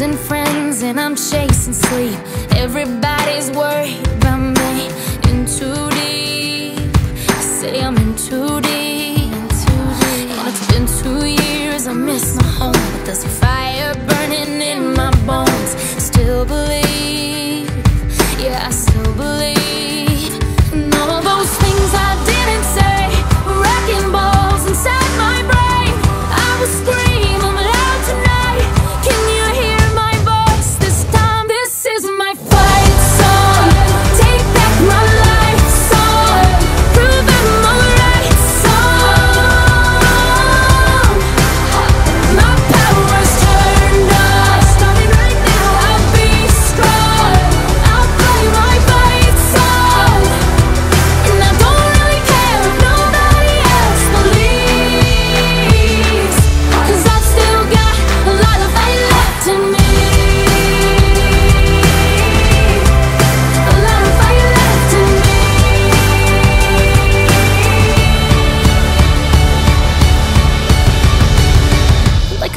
Losing friends and I'm chasing sleep. Everybody's worried about me. In too deep. Say I'm in too deep. And it's been two years, I miss my home. But there's a fire burning